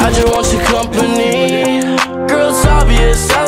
I just want your company. Girl, it's obvious. Elephant